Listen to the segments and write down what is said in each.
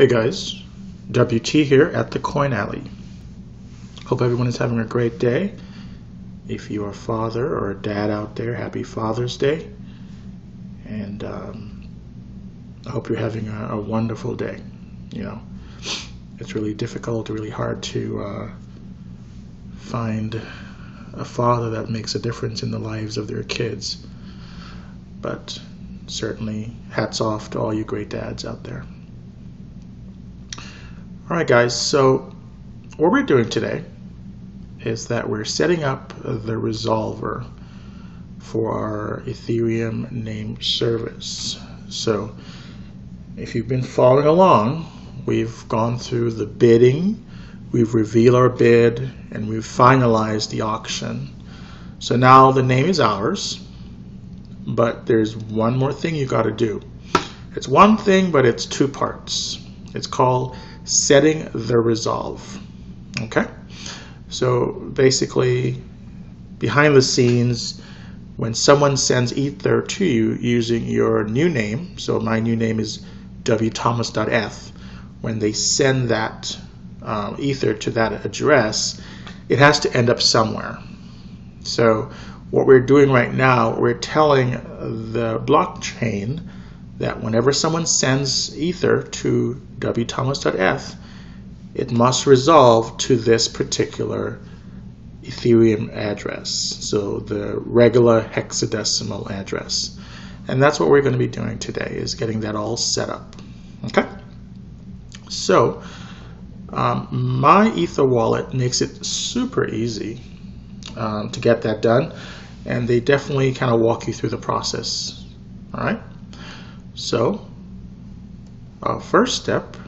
Hey guys, WT here at the Coin Alley. Hope everyone is having a great day. If you are a father or a dad out there, happy Father's Day. And um, I hope you're having a, a, wonderful day. You know, it's really difficult, really hard to uh, find a father that makes a difference in the lives of their kids. But certainly, hats off to all you great dads out there. Alright guys, so what we're doing today is that we're setting up the resolver for our Ethereum name service. So if you've been following along, we've gone through the bidding, we've revealed our bid, and we've finalized the auction. So now the name is ours, but there's one more thing you got to do. It's one thing, but it's two parts. It's called setting the resolve. Okay? So basically, behind the scenes, when someone sends Ether to you using your new name, so my new name is wthomas.eth, when they send that um, Ether to that address, it has to end up somewhere. So what we're doing right now, we're telling the blockchain that whenever someone sends Ether to wthomas.eth, it must resolve to this particular Ethereum address, so the regular hexadecimal address. And that's what we're going to be doing today, is getting that all set up. Okay? So, um, my Ether wallet makes it super easy um, to get that done, and they definitely kind of walk you through the process. All right? So, our first step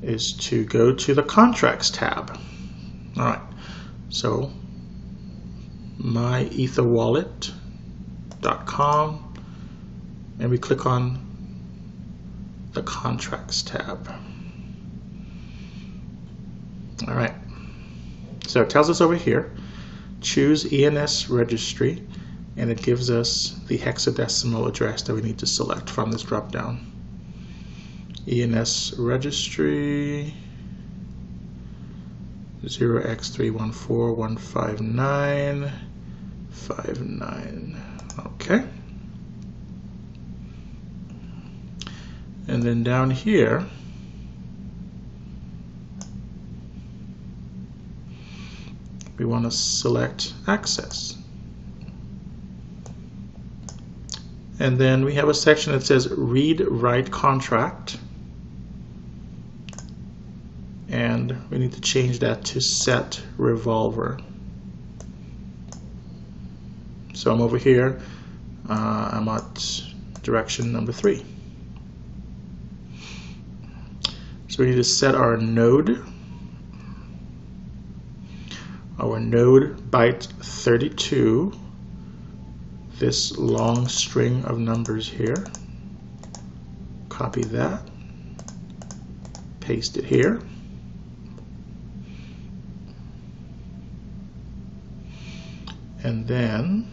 is to go to the contracts tab. All right, so myetherwallet.com and we click on the contracts tab. All right, so it tells us over here, choose ENS registry and it gives us the hexadecimal address that we need to select from this dropdown. ENS registry 0x31415959 okay. And then down here we want to select access And then we have a section that says read write contract. And we need to change that to set resolver. So I'm over here. Uh, I'm at direction number three. So we need to set our node. Our node byte 32 this long string of numbers here. Copy that. Paste it here. And then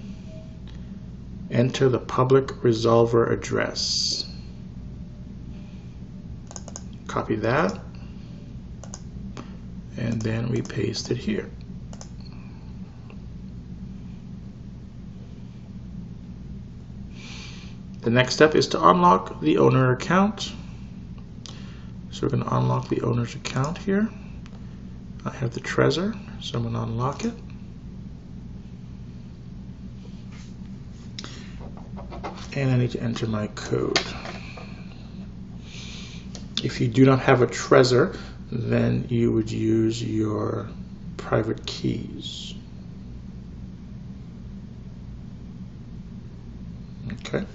enter the public resolver address. Copy that. And then we paste it here. The next step is to unlock the owner account. So we're going to unlock the owner's account here. I have the Trezor, so I'm going to unlock it. And I need to enter my code. If you do not have a Trezor, then you would use your private keys. Okay.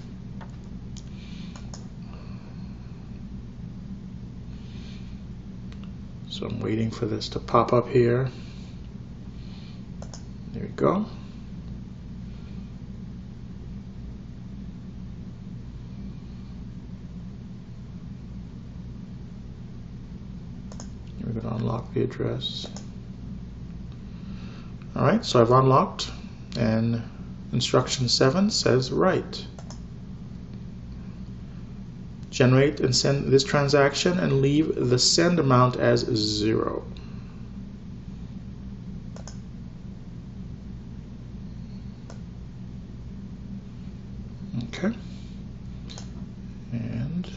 So I'm waiting for this to pop up here. There we go. We're going to unlock the address. Alright, so I've unlocked and instruction 7 says write. Generate and send this transaction and leave the send amount as zero. Okay. And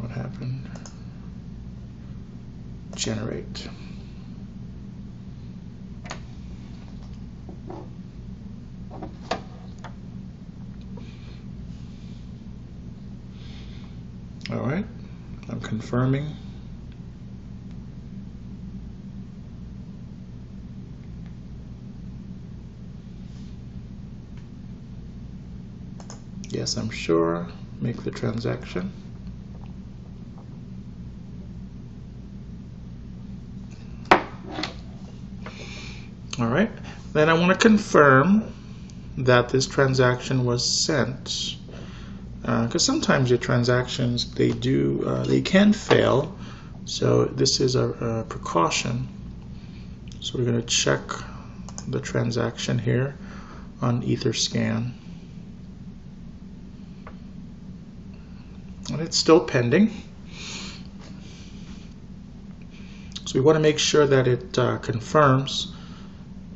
what happened? Generate. All right, I'm confirming. Yes, I'm sure. Make the transaction. All right, then I want to confirm that this transaction was sent because uh, sometimes your transactions they do uh, they can fail. So this is a, a precaution. So we're going to check the transaction here on Etherscan and it's still pending. So we want to make sure that it uh, confirms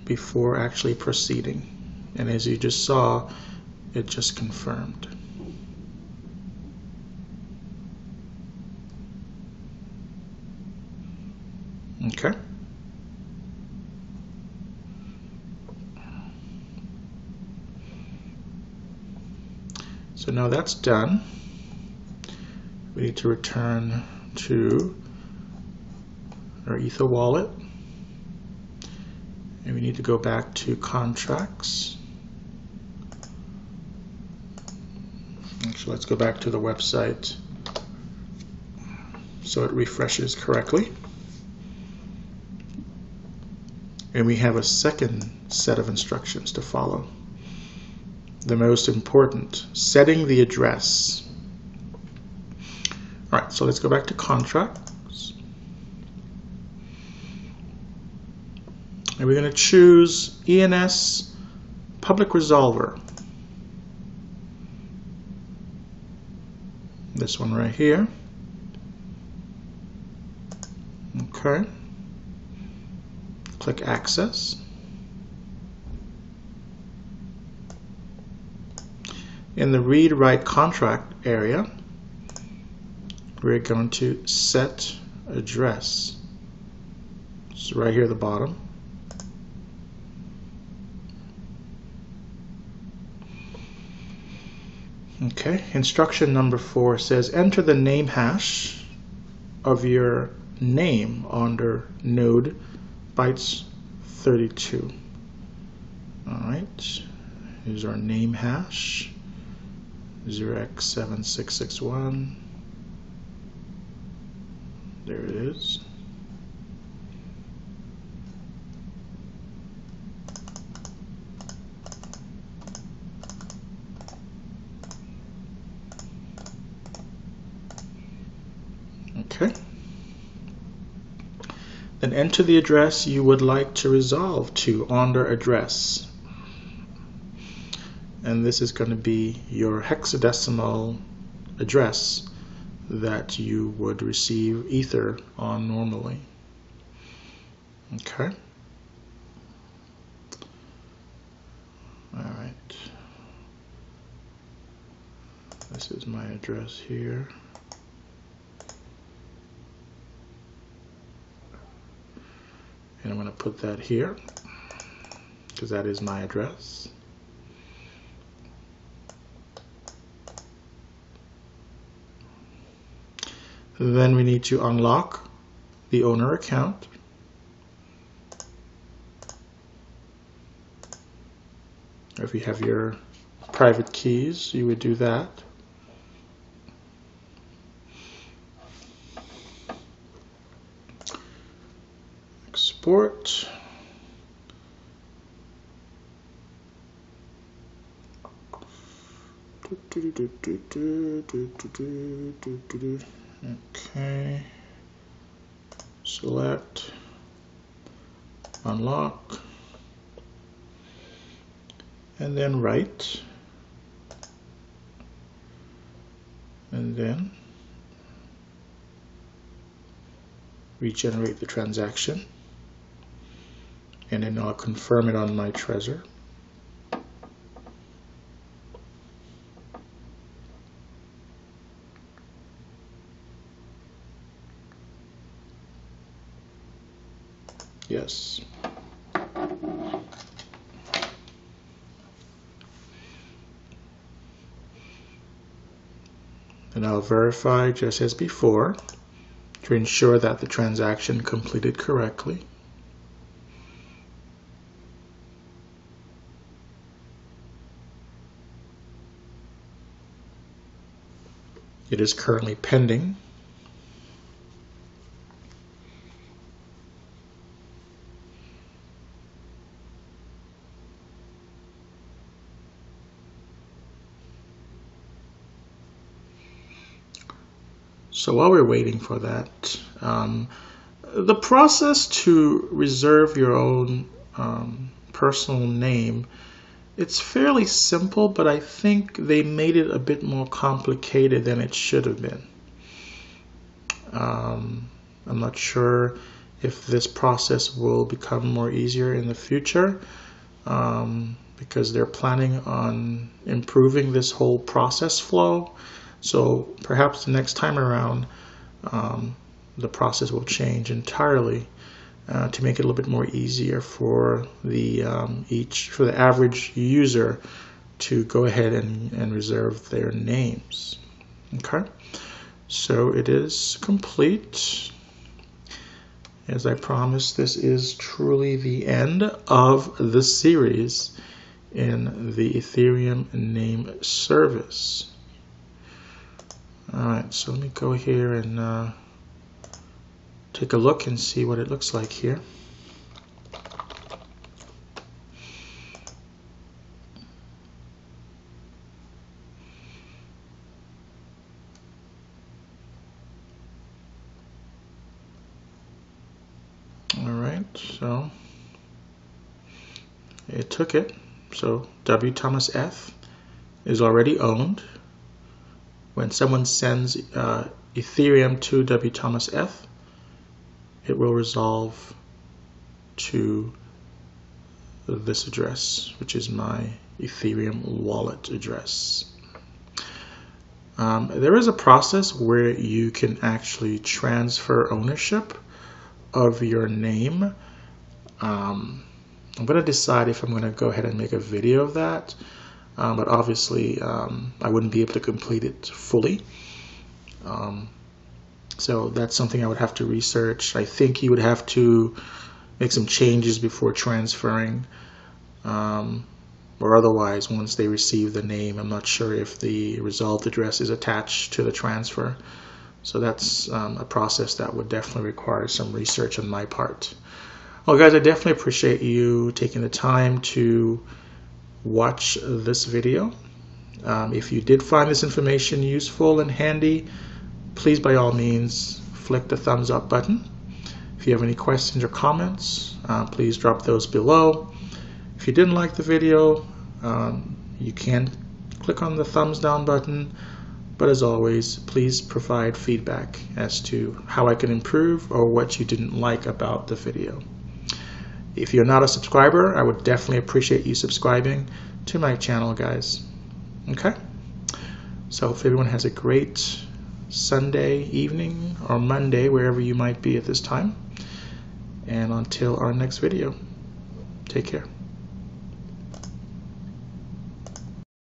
before actually proceeding. And as you just saw it just confirmed Okay. So now that's done. We need to return to our Ether wallet. And we need to go back to contracts. Actually, let's go back to the website so it refreshes correctly. And we have a second set of instructions to follow. The most important, setting the address. All right, so let's go back to contracts. And we're going to choose ENS Public Resolver. This one right here. Okay click Access. In the Read Write Contract area, we're going to set address. So right here at the bottom. Okay, instruction number four says enter the name hash of your name under node bytes 32. All right, here's our name hash 0x7661. There it is. Okay then enter the address you would like to resolve to under address. And this is going to be your hexadecimal address that you would receive Ether on normally. Okay. All right. This is my address here. and I'm to put that here because that is my address. Then we need to unlock the owner account. If you have your private keys, you would do that. Okay. Select, unlock. and then write and then regenerate the transaction and then I'll confirm it on my Trezor yes and I'll verify just as before to ensure that the transaction completed correctly. It is currently pending. So while we're waiting for that, um, the process to reserve your own um, personal name, it's fairly simple, but I think they made it a bit more complicated than it should have been. Um, I'm not sure if this process will become more easier in the future um, because they're planning on improving this whole process flow so perhaps the next time around, um, the process will change entirely uh, to make it a little bit more easier for the um, each for the average user to go ahead and, and reserve their names. Okay, so it is complete. As I promised, this is truly the end of the series in the Ethereum name service. Alright, so let me go here and uh, take a look and see what it looks like here. Alright, so it took it. So W. Thomas eth is already owned when someone sends uh, Ethereum to W. Thomas eth, it will resolve to this address, which is my Ethereum wallet address. Um, there is a process where you can actually transfer ownership of your name. Um, I'm going to decide if I'm going to go ahead and make a video of that um, but obviously um, I wouldn't be able to complete it fully. Um, so that's something I would have to research. I think you would have to make some changes before transferring, um, or otherwise, once they receive the name, I'm not sure if the resolved address is attached to the transfer. So that's um, a process that would definitely require some research on my part. Well, guys, I definitely appreciate you taking the time to watch this video. Um, if you did find this information useful and handy, please by all means flick the thumbs up button. If you have any questions or comments, uh, please drop those below. If you didn't like the video, um, you can click on the thumbs down button. But as always, please provide feedback as to how I can improve or what you didn't like about the video. If you're not a subscriber, I would definitely appreciate you subscribing to my channel, guys. Okay? So if everyone has a great Sunday evening or Monday, wherever you might be at this time. And until our next video, take care.